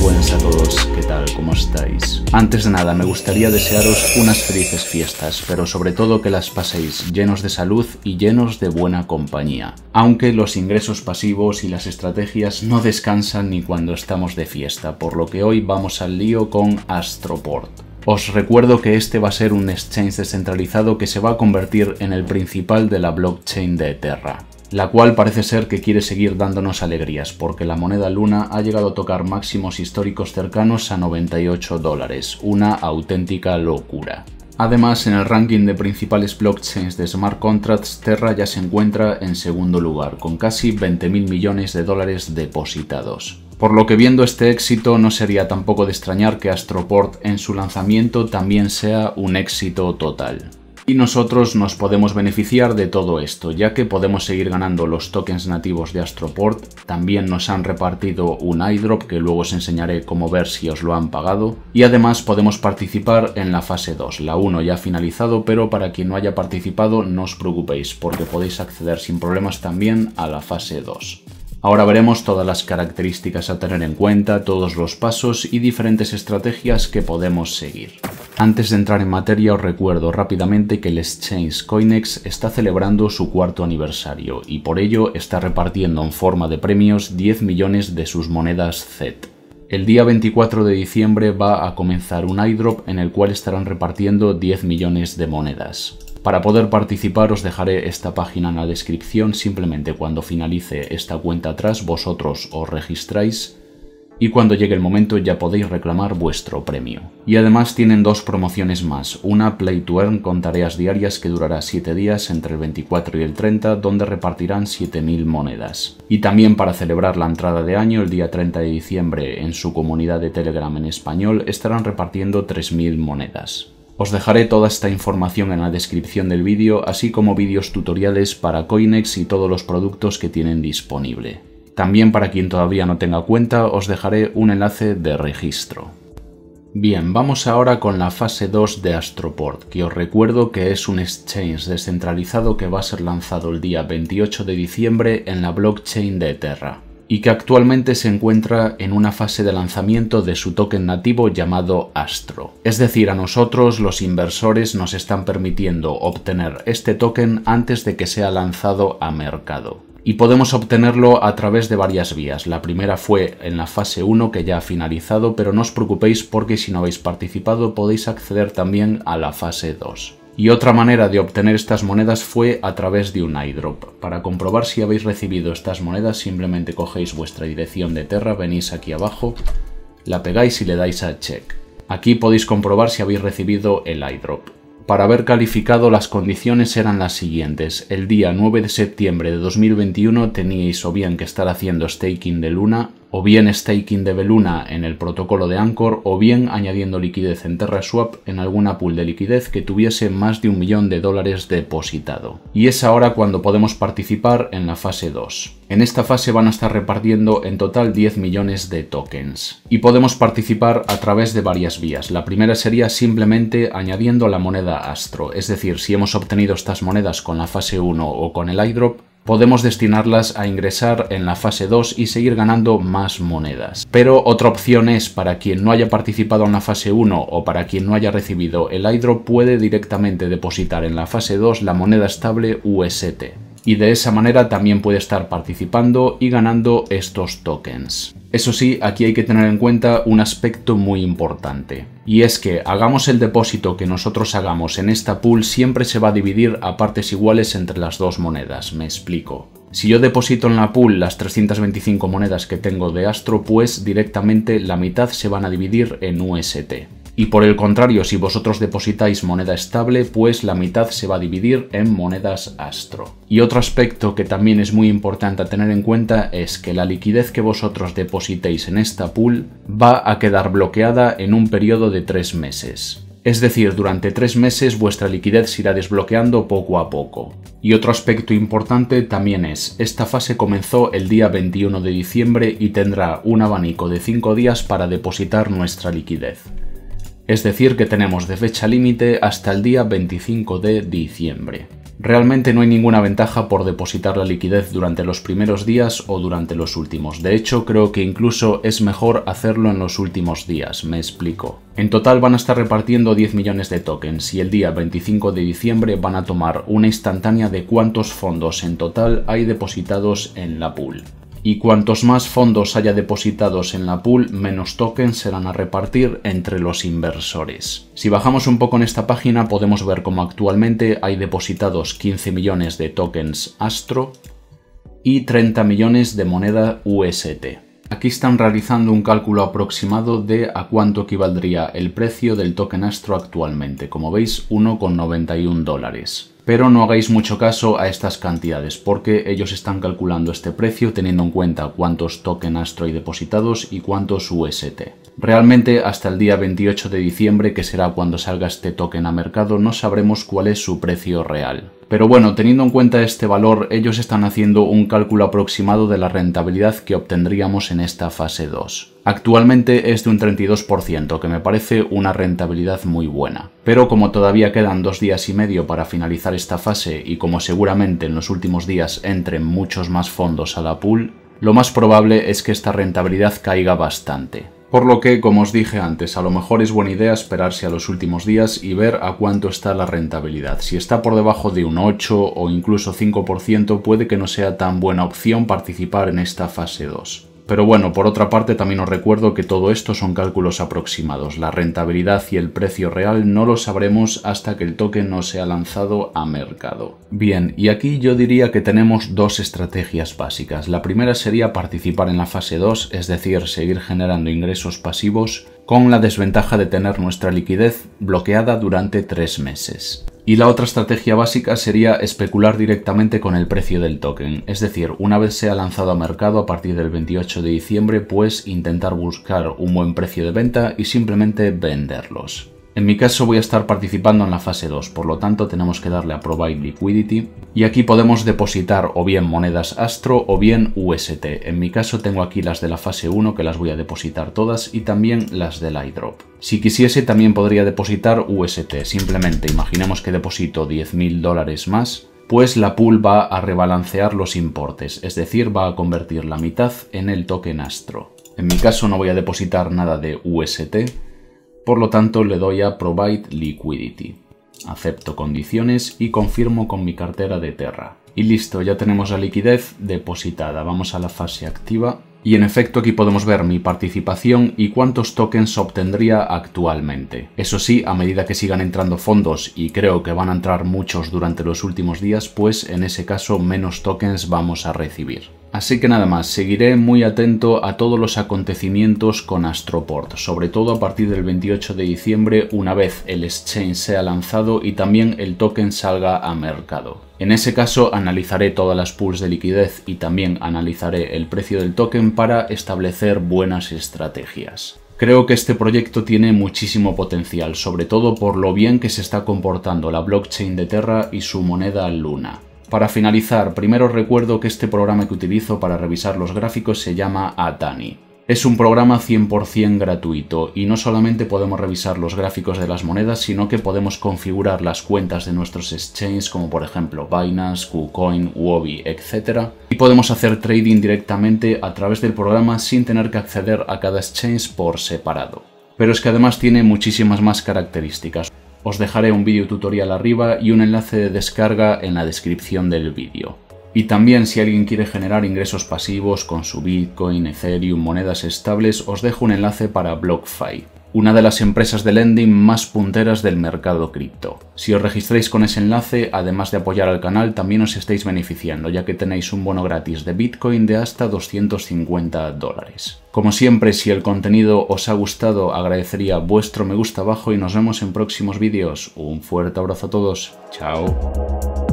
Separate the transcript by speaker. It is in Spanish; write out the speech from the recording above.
Speaker 1: buenas a todos, ¿qué tal? ¿Cómo estáis? Antes de nada, me gustaría desearos unas felices fiestas, pero sobre todo que las paséis llenos de salud y llenos de buena compañía. Aunque los ingresos pasivos y las estrategias no descansan ni cuando estamos de fiesta, por lo que hoy vamos al lío con Astroport. Os recuerdo que este va a ser un exchange descentralizado que se va a convertir en el principal de la blockchain de Terra la cual parece ser que quiere seguir dándonos alegrías, porque la moneda Luna ha llegado a tocar máximos históricos cercanos a 98 dólares, una auténtica locura. Además, en el ranking de principales blockchains de smart contracts, Terra ya se encuentra en segundo lugar, con casi 20.000 millones de dólares depositados. Por lo que viendo este éxito no sería tampoco de extrañar que Astroport en su lanzamiento también sea un éxito total. Y nosotros nos podemos beneficiar de todo esto, ya que podemos seguir ganando los tokens nativos de Astroport, también nos han repartido un iDrop que luego os enseñaré cómo ver si os lo han pagado, y además podemos participar en la fase 2, la 1 ya ha finalizado, pero para quien no haya participado no os preocupéis, porque podéis acceder sin problemas también a la fase 2. Ahora veremos todas las características a tener en cuenta, todos los pasos y diferentes estrategias que podemos seguir. Antes de entrar en materia os recuerdo rápidamente que el exchange Coinex está celebrando su cuarto aniversario y por ello está repartiendo en forma de premios 10 millones de sus monedas Z. El día 24 de diciembre va a comenzar un iDrop en el cual estarán repartiendo 10 millones de monedas. Para poder participar os dejaré esta página en la descripción, simplemente cuando finalice esta cuenta atrás vosotros os registráis y cuando llegue el momento ya podéis reclamar vuestro premio. Y además tienen dos promociones más, una Play to Earn con tareas diarias que durará 7 días entre el 24 y el 30 donde repartirán 7000 monedas. Y también para celebrar la entrada de año el día 30 de diciembre en su comunidad de Telegram en español estarán repartiendo 3000 monedas. Os dejaré toda esta información en la descripción del vídeo, así como vídeos tutoriales para Coinex y todos los productos que tienen disponible. También para quien todavía no tenga cuenta os dejaré un enlace de registro. Bien, vamos ahora con la fase 2 de Astroport, que os recuerdo que es un exchange descentralizado que va a ser lanzado el día 28 de diciembre en la blockchain de Terra y que actualmente se encuentra en una fase de lanzamiento de su token nativo llamado Astro. Es decir, a nosotros los inversores nos están permitiendo obtener este token antes de que sea lanzado a mercado y podemos obtenerlo a través de varias vías. La primera fue en la fase 1 que ya ha finalizado, pero no os preocupéis porque si no habéis participado podéis acceder también a la fase 2. Y otra manera de obtener estas monedas fue a través de un iDrop. Para comprobar si habéis recibido estas monedas simplemente cogéis vuestra dirección de Terra, venís aquí abajo, la pegáis y le dais a check. Aquí podéis comprobar si habéis recibido el iDrop. Para haber calificado las condiciones eran las siguientes. El día 9 de septiembre de 2021 teníais o bien que estar haciendo staking de Luna o bien staking de Beluna en el protocolo de Anchor, o bien añadiendo liquidez en TerraSwap en alguna pool de liquidez que tuviese más de un millón de dólares depositado. Y es ahora cuando podemos participar en la fase 2. En esta fase van a estar repartiendo en total 10 millones de tokens. Y podemos participar a través de varias vías. La primera sería simplemente añadiendo la moneda Astro, es decir, si hemos obtenido estas monedas con la fase 1 o con el iDrop, podemos destinarlas a ingresar en la fase 2 y seguir ganando más monedas. Pero otra opción es para quien no haya participado en la fase 1 o para quien no haya recibido el iDrop puede directamente depositar en la fase 2 la moneda estable UST. Y de esa manera también puede estar participando y ganando estos tokens. Eso sí, aquí hay que tener en cuenta un aspecto muy importante. Y es que hagamos el depósito que nosotros hagamos en esta pool siempre se va a dividir a partes iguales entre las dos monedas, me explico. Si yo deposito en la pool las 325 monedas que tengo de Astro, pues directamente la mitad se van a dividir en UST. Y por el contrario, si vosotros depositáis moneda estable, pues la mitad se va a dividir en monedas Astro. Y otro aspecto que también es muy importante a tener en cuenta es que la liquidez que vosotros depositéis en esta pool va a quedar bloqueada en un periodo de tres meses. Es decir, durante tres meses vuestra liquidez se irá desbloqueando poco a poco. Y otro aspecto importante también es, esta fase comenzó el día 21 de diciembre y tendrá un abanico de 5 días para depositar nuestra liquidez. Es decir, que tenemos de fecha límite hasta el día 25 de diciembre. Realmente no hay ninguna ventaja por depositar la liquidez durante los primeros días o durante los últimos. De hecho, creo que incluso es mejor hacerlo en los últimos días. Me explico. En total van a estar repartiendo 10 millones de tokens y el día 25 de diciembre van a tomar una instantánea de cuántos fondos en total hay depositados en la pool y cuantos más fondos haya depositados en la pool, menos tokens serán a repartir entre los inversores. Si bajamos un poco en esta página podemos ver cómo actualmente hay depositados 15 millones de tokens Astro y 30 millones de moneda UST. Aquí están realizando un cálculo aproximado de a cuánto equivaldría el precio del token Astro actualmente, como veis 1,91 dólares pero no hagáis mucho caso a estas cantidades porque ellos están calculando este precio teniendo en cuenta cuántos token Astro hay depositados y cuántos UST. Realmente hasta el día 28 de diciembre, que será cuando salga este token a mercado, no sabremos cuál es su precio real. Pero bueno, teniendo en cuenta este valor, ellos están haciendo un cálculo aproximado de la rentabilidad que obtendríamos en esta fase 2. Actualmente es de un 32%, que me parece una rentabilidad muy buena. Pero como todavía quedan dos días y medio para finalizar esta fase y como seguramente en los últimos días entren muchos más fondos a la pool, lo más probable es que esta rentabilidad caiga bastante. Por lo que, como os dije antes, a lo mejor es buena idea esperarse a los últimos días y ver a cuánto está la rentabilidad. Si está por debajo de un 8 o incluso 5% puede que no sea tan buena opción participar en esta fase 2. Pero bueno, por otra parte también os recuerdo que todo esto son cálculos aproximados. La rentabilidad y el precio real no lo sabremos hasta que el token no sea lanzado a mercado. Bien, y aquí yo diría que tenemos dos estrategias básicas. La primera sería participar en la fase 2, es decir, seguir generando ingresos pasivos con la desventaja de tener nuestra liquidez bloqueada durante tres meses. Y la otra estrategia básica sería especular directamente con el precio del token, es decir, una vez sea lanzado a mercado a partir del 28 de diciembre, pues intentar buscar un buen precio de venta y simplemente venderlos. En mi caso voy a estar participando en la fase 2, por lo tanto tenemos que darle a Provide Liquidity y aquí podemos depositar o bien monedas Astro o bien UST. En mi caso tengo aquí las de la fase 1 que las voy a depositar todas y también las del iDrop. Si quisiese también podría depositar UST, simplemente imaginemos que deposito 10.000 dólares más pues la pool va a rebalancear los importes, es decir, va a convertir la mitad en el token Astro. En mi caso no voy a depositar nada de UST, por lo tanto, le doy a Provide Liquidity. Acepto condiciones y confirmo con mi cartera de Terra. Y listo, ya tenemos la liquidez depositada. Vamos a la fase activa. Y en efecto aquí podemos ver mi participación y cuántos tokens obtendría actualmente. Eso sí, a medida que sigan entrando fondos, y creo que van a entrar muchos durante los últimos días, pues en ese caso menos tokens vamos a recibir. Así que nada más, seguiré muy atento a todos los acontecimientos con Astroport, sobre todo a partir del 28 de diciembre una vez el exchange sea lanzado y también el token salga a mercado. En ese caso analizaré todas las pools de liquidez y también analizaré el precio del token para establecer buenas estrategias. Creo que este proyecto tiene muchísimo potencial, sobre todo por lo bien que se está comportando la blockchain de Terra y su moneda Luna. Para finalizar, primero recuerdo que este programa que utilizo para revisar los gráficos se llama Atani. Es un programa 100% gratuito y no solamente podemos revisar los gráficos de las monedas, sino que podemos configurar las cuentas de nuestros exchanges como por ejemplo Binance, KuCoin, Huobi, etc. Y podemos hacer trading directamente a través del programa sin tener que acceder a cada exchange por separado. Pero es que además tiene muchísimas más características. Os dejaré un vídeo tutorial arriba y un enlace de descarga en la descripción del vídeo. Y también si alguien quiere generar ingresos pasivos con su Bitcoin, Ethereum, monedas estables, os dejo un enlace para BlockFi una de las empresas de lending más punteras del mercado cripto. Si os registráis con ese enlace, además de apoyar al canal, también os estáis beneficiando, ya que tenéis un bono gratis de Bitcoin de hasta 250 dólares. Como siempre, si el contenido os ha gustado, agradecería vuestro me gusta abajo y nos vemos en próximos vídeos. Un fuerte abrazo a todos. Chao.